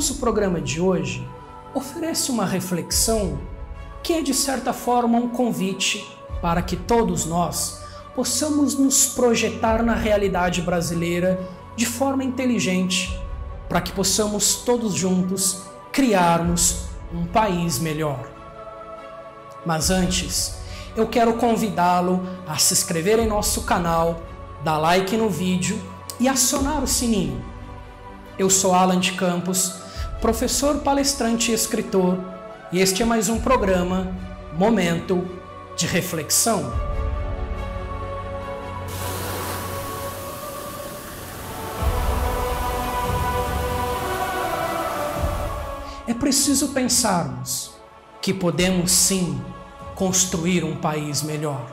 nosso programa de hoje oferece uma reflexão que é de certa forma um convite para que todos nós possamos nos projetar na realidade brasileira de forma inteligente, para que possamos todos juntos criarmos um país melhor. Mas antes, eu quero convidá-lo a se inscrever em nosso canal, dar like no vídeo e acionar o sininho. Eu sou Alan de Campos, professor, palestrante e escritor, e este é mais um programa Momento de Reflexão. É preciso pensarmos que podemos sim construir um país melhor.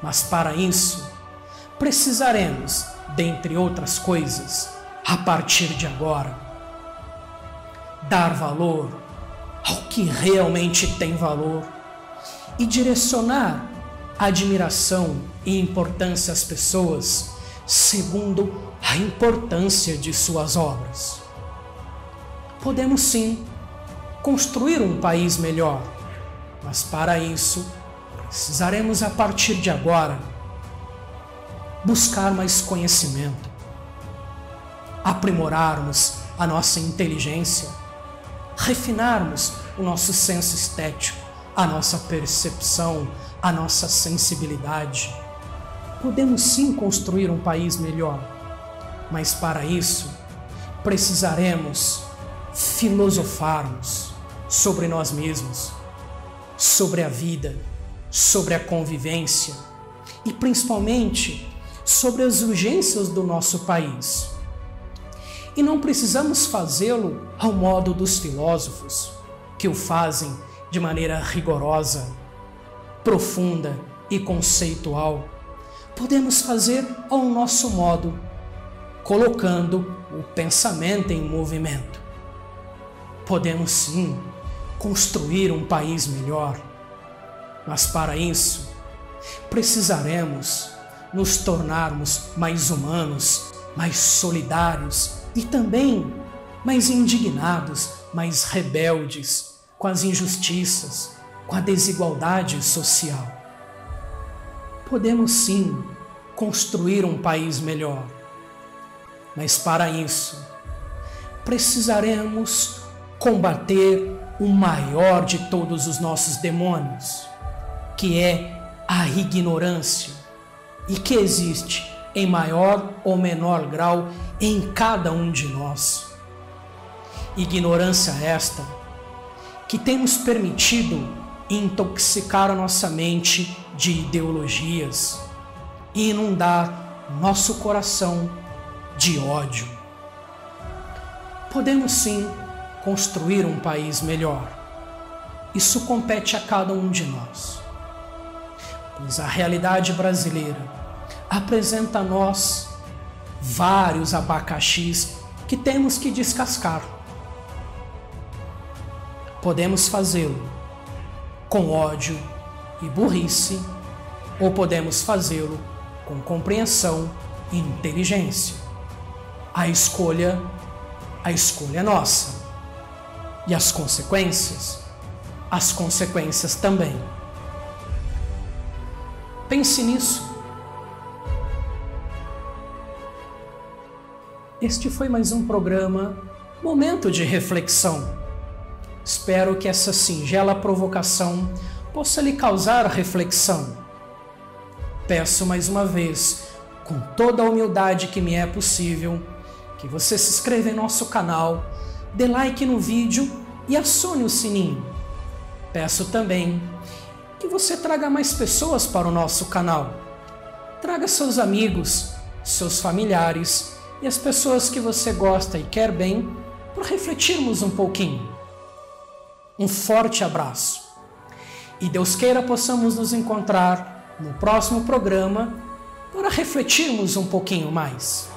Mas para isso, precisaremos, dentre outras coisas, a partir de agora, dar valor ao que realmente tem valor e direcionar admiração e importância às pessoas segundo a importância de suas obras. Podemos sim construir um país melhor mas para isso, precisaremos a partir de agora buscar mais conhecimento, aprimorarmos a nossa inteligência, refinarmos o nosso senso estético, a nossa percepção, a nossa sensibilidade. Podemos sim construir um país melhor, mas para isso precisaremos filosofarmos sobre nós mesmos sobre a vida, sobre a convivência e principalmente sobre as urgências do nosso país. E não precisamos fazê-lo ao modo dos filósofos, que o fazem de maneira rigorosa, profunda e conceitual. Podemos fazer ao nosso modo, colocando o pensamento em movimento. Podemos sim construir um país melhor. Mas para isso, precisaremos nos tornarmos mais humanos, mais solidários e também mais indignados, mais rebeldes com as injustiças, com a desigualdade social. Podemos sim construir um país melhor, mas para isso precisaremos combater o maior de todos os nossos demônios, que é a ignorância, e que existe em maior ou menor grau em cada um de nós. Ignorância esta que tem nos permitido intoxicar a nossa mente de ideologias e inundar nosso coração de ódio. Podemos sim construir um país melhor. Isso compete a cada um de nós. Pois a realidade brasileira apresenta a nós vários abacaxis que temos que descascar. Podemos fazê-lo com ódio e burrice, ou podemos fazê-lo com compreensão e inteligência. A escolha, a escolha é nossa. E as consequências? As consequências também. Pense nisso. Este foi mais um programa Momento de Reflexão. Espero que essa singela provocação possa lhe causar reflexão. Peço mais uma vez, com toda a humildade que me é possível, que você se inscreva em nosso canal dê like no vídeo e acione o sininho. Peço também que você traga mais pessoas para o nosso canal. Traga seus amigos, seus familiares as pessoas que você gosta e quer bem para refletirmos um pouquinho. Um forte abraço. E Deus queira possamos nos encontrar no próximo programa para refletirmos um pouquinho mais.